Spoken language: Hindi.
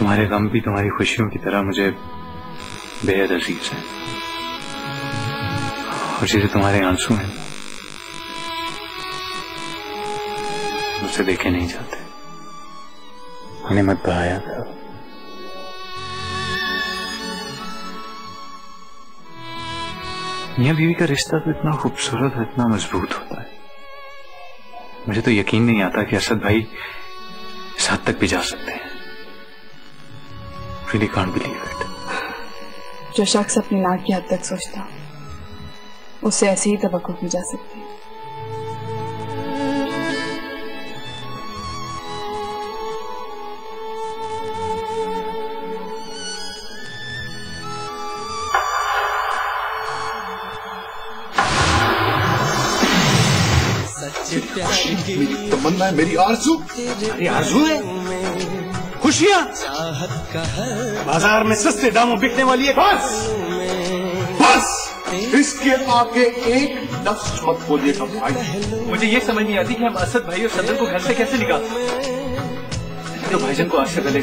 तुम्हारे गम भी तुम्हारी खुशियों की तरह मुझे बेहद अज़ीज़ है। और जैसे तुम्हारे आँसू हैं, मुझसे देखे नहीं जाते। उन्हें मत बहाया था मियाँ बीवी का रिश्ता तो इतना खूबसूरत और इतना मज़बूत होता है। मुझे तो यकीन नहीं आता कि असद भाई इस हद तक भी जा सकते हैं। Really can't believe it. जो शख्स अपनी नाक की हद तक सोचता उससे ऐसी ही तवक्को की जा सकती है। मेरी तमन्ना है मेरी आरज़ू। मेरी आरज़ू है? खुशियाँ। बाज़ार में सस्ते दामों बिकने वाली है बस। बस। इसके आगे एक लफ्ज मत बोलिएगा भाई। मुझे ये समझ नहीं आती कि हम असद भाई और सदर को घर से कैसे निकाल सकते तो भाईजन को आज से पहले